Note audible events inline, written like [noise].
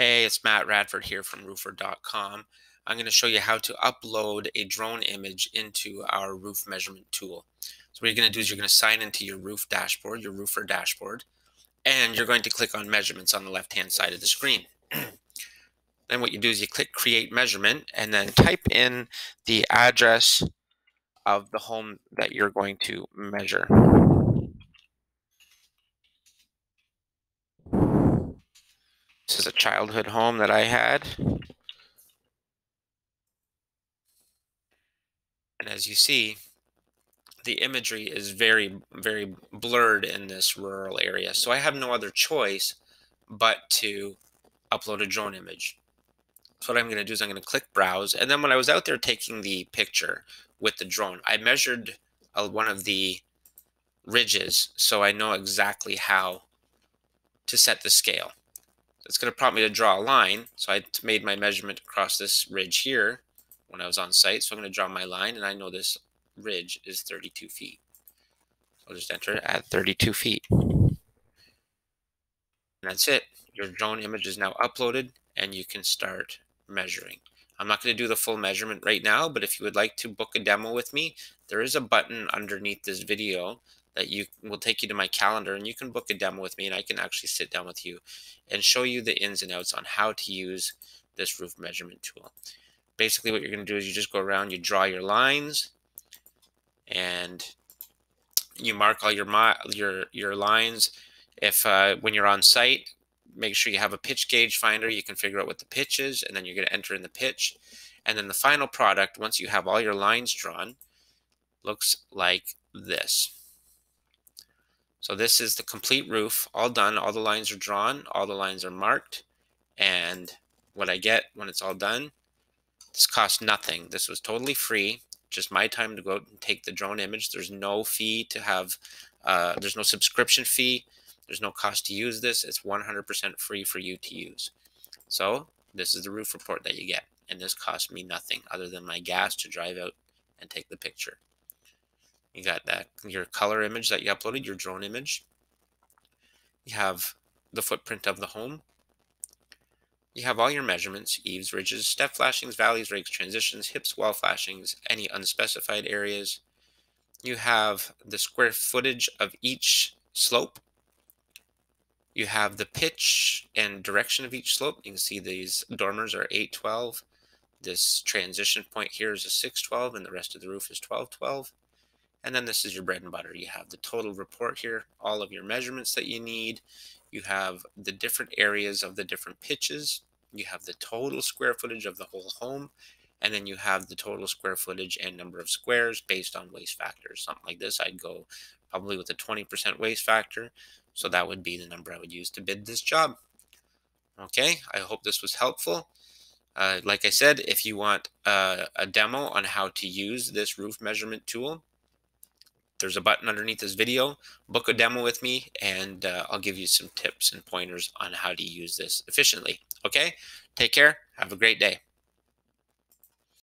Hey, it's Matt Radford here from roofr.com. I'm going to show you how to upload a drone image into our roof measurement tool. So what you're going to do is you're going to sign into your roof dashboard, your roofer dashboard, and you're going to click on measurements on the left-hand side of the screen. [clears throat] then what you do is you click create measurement and then type in the address of the home that you're going to measure. This is a childhood home that I had. And as you see, the imagery is very, very blurred in this rural area. So I have no other choice but to upload a drone image. So what I'm going to do is I'm going to click browse. And then when I was out there taking the picture with the drone, I measured uh, one of the ridges so I know exactly how to set the scale it's going to prompt me to draw a line. So I made my measurement across this ridge here when I was on site. So I'm going to draw my line, and I know this ridge is 32 feet. So I'll just enter it at 32 feet. And that's it. Your drone image is now uploaded, and you can start measuring. I'm not going to do the full measurement right now, but if you would like to book a demo with me, there is a button underneath this video that you will take you to my calendar and you can book a demo with me and I can actually sit down with you and show you the ins and outs on how to use this roof measurement tool. Basically what you're going to do is you just go around, you draw your lines and you mark all your your your lines. If uh, when you're on site, make sure you have a pitch gauge finder. You can figure out what the pitch is and then you're going to enter in the pitch. And then the final product, once you have all your lines drawn, looks like this. So this is the complete roof, all done. All the lines are drawn, all the lines are marked. And what I get when it's all done, this costs nothing. This was totally free, just my time to go out and take the drone image. There's no fee to have, uh, there's no subscription fee. There's no cost to use this. It's 100% free for you to use. So this is the roof report that you get. And this cost me nothing other than my gas to drive out and take the picture. You got that your color image that you uploaded, your drone image. You have the footprint of the home. You have all your measurements, eaves, ridges, step flashings, valleys, rakes, transitions, hips, wall flashings, any unspecified areas. You have the square footage of each slope. You have the pitch and direction of each slope. You can see these dormers are 812. This transition point here is a 612 and the rest of the roof is 1212. And then this is your bread and butter. You have the total report here, all of your measurements that you need. You have the different areas of the different pitches. You have the total square footage of the whole home. And then you have the total square footage and number of squares based on waste factor. Something like this, I'd go probably with a 20% waste factor. So that would be the number I would use to bid this job. Okay, I hope this was helpful. Uh, like I said, if you want uh, a demo on how to use this roof measurement tool, there's a button underneath this video. Book a demo with me, and uh, I'll give you some tips and pointers on how to use this efficiently. Okay? Take care. Have a great day.